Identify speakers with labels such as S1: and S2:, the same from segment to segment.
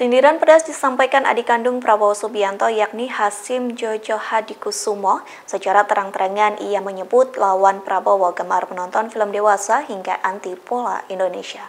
S1: Sindiran pedas disampaikan adik kandung Prabowo Subianto yakni Hasim Jojo Hadikusumo. Secara terang-terangan ia menyebut lawan Prabowo gemar menonton film dewasa hingga anti pola Indonesia.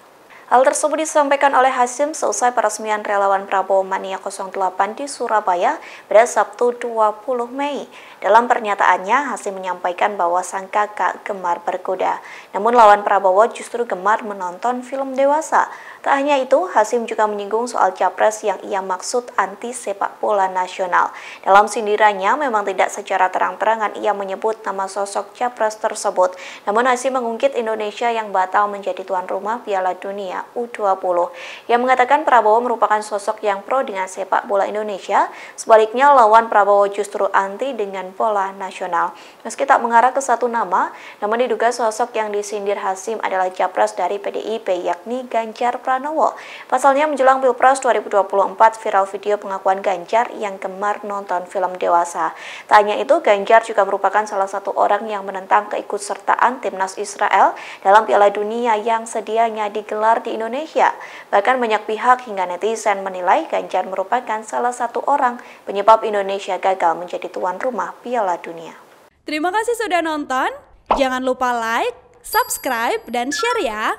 S1: Hal tersebut disampaikan oleh Hasim seusai peresmian relawan Prabowo Mania 08 di Surabaya pada Sabtu 20 Mei. Dalam pernyataannya, Hasim menyampaikan bahwa sang kakak gemar berkuda. Namun lawan Prabowo justru gemar menonton film dewasa. Tak hanya itu, Hasim juga menyinggung soal capres yang ia maksud anti sepak bola nasional. Dalam sindirannya, memang tidak secara terang-terangan ia menyebut nama sosok capres tersebut. Namun Hasim mengungkit Indonesia yang batal menjadi tuan rumah Piala Dunia U20 yang mengatakan Prabowo merupakan sosok yang pro dengan sepak bola Indonesia, sebaliknya lawan Prabowo justru anti dengan bola nasional. Meski tak mengarah ke satu nama, namun diduga sosok yang disindir Hasim adalah capres dari PDIP yakni Ganjar Pranowo. Pasalnya menjelang Pilpres 2024 viral video pengakuan Ganjar yang gemar nonton film dewasa. Tak hanya itu, Ganjar juga merupakan salah satu orang yang menentang keikutsertaan timnas Israel dalam Piala Dunia yang sedianya digelar Indonesia. Bahkan banyak pihak hingga netizen menilai Ganjar merupakan salah satu orang penyebab Indonesia gagal menjadi tuan rumah Piala Dunia.
S2: Terima kasih sudah nonton. Jangan lupa like, subscribe, dan share ya.